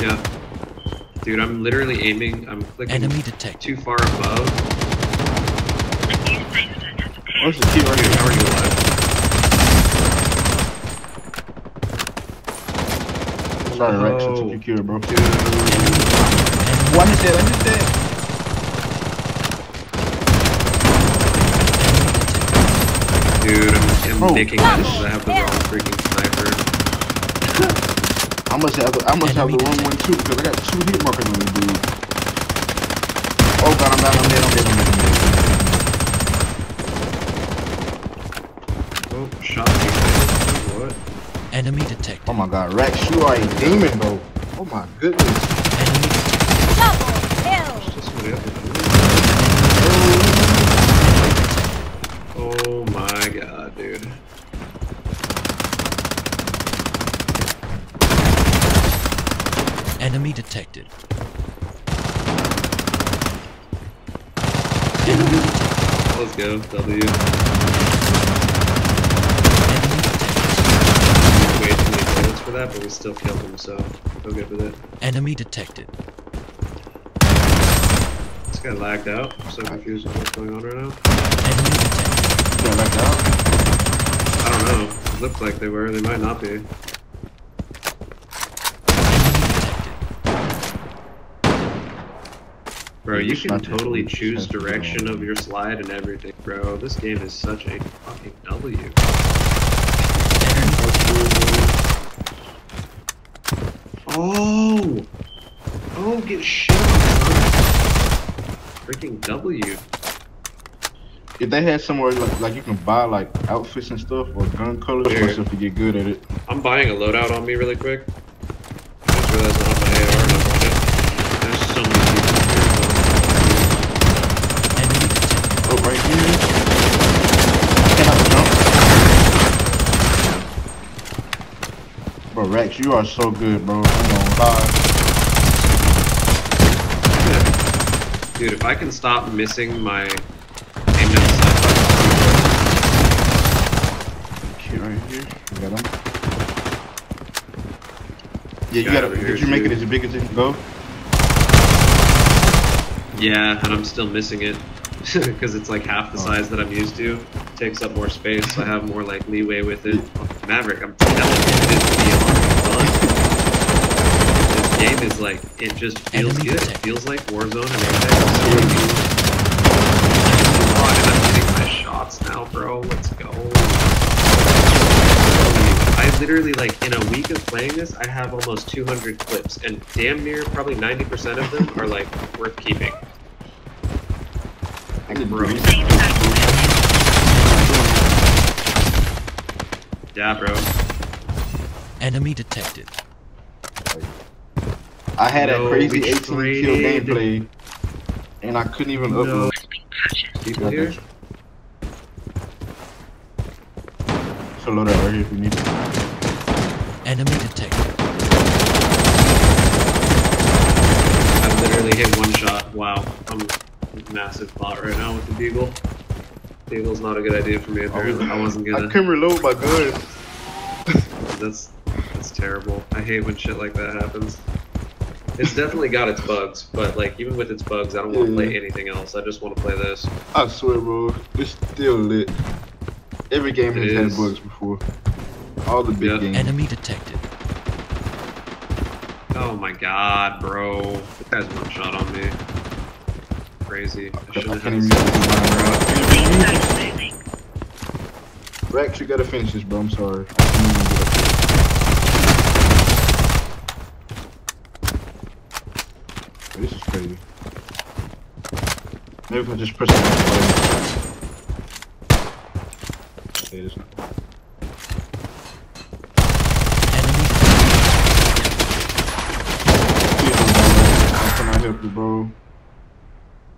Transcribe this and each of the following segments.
Yeah. Dude, I'm literally aiming. I'm clicking Enemy detected. too far above. What's the key right Dude, here? how are you alive? Sorry, Rex. I took your cure, bro. Dude. One is dead. One is dead. Dude, I'm, I'm Bro, making it because I have the wrong freaking sniper. I must have the, I must have the wrong one too because I got two hit markers on this dude. Oh god, I'm down. I'm dead. I'm dead. I'm dead. I'm dead. Oh, shot me. What? Enemy detected. Oh my god, Rex, you are a demon, bro. Oh my goodness. Enemy detected. Double kill. Just what happened. Oh my god, dude. Enemy detected. Enemy detected. Let's go, W. Enemy detected. Way too many bullets for that, but we still killed him, so feel good with it. Enemy detected. This guy lagged out. I'm so confused with what's going on right now. Enemy detected. Yeah, back out. I don't know. It looked like they were. They might not be. Enemy detected. Bro, you can totally choose have to go direction of your slide and everything, bro. This game is such a fucking W. Oh! Oh, get shit on, Freaking W. If they had somewhere like, like you can buy like outfits and stuff or gun colors for stuff to get good at it. I'm buying a loadout on me really quick. I just realized I have my AR and I want it. There's so many people Enemy detected. Oh, right here. I cannot jump. Bro, Rex, you are so good, bro. I'm gonna lie. Dude, if I can stop missing my aim down the side Kid right here. You got him. Yeah, you Guy gotta. here, Did you make it as big as it can go? Yeah, and I'm still missing it because it's like half the Oh. size that I'm used to. takes up more space, so I have more like leeway with it. Maverick, I'm telling you, this is beyond fun. This game is like it just feels Enemy good. It feels like Warzone and everything. Oh, I'm hitting my shots now, bro. Let's go. I literally like in a week of playing this, I have almost 200 clips, and damn near probably 90% of them are like worth keeping. Like, bro. Yeah, bro. Enemy detected. I had No, a crazy we 18 kill gameplay, and I couldn't even No. upload. People here? So load that right here if you need it. Enemy detected. I literally hit one shot. Wow. I'm a massive bot right now with the Deagle. Deagle's not a good idea for me apparently. I wasn't I gonna. couldn't reload my gun. That's that's terrible. I hate when shit like that happens. It's definitely got its bugs, but like even with its bugs, I don't want to play anything else. I just want to play this. I swear, bro, it's still lit. Every game It has had bugs before. All the big Yeah. games. Enemy detected. Oh my god, bro. This guy's one shot on me. Crazy. I I shouldn't have even use this line, bro. Rex, you gotta finish this, bro. I'm sorry. I can't even get up here. This is crazy. Maybe if I just press the next button. Okay, this not. Enemy Please don't die, Rex. How can I help you, bro?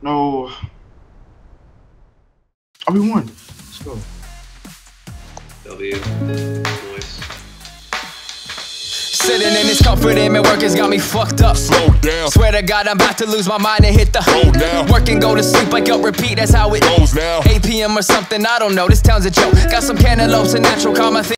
No. Oh, we won. Let's go. W. Sitting in this comfort in my work has got me fucked up. Slow down, Swear to God, I'm about to lose my mind and hit the Slow down. Work and go to sleep, wake up, repeat, that's how it goes now. 8 p.m. or something, I don't know. This town's a joke. Got some cantaloupes and natural think.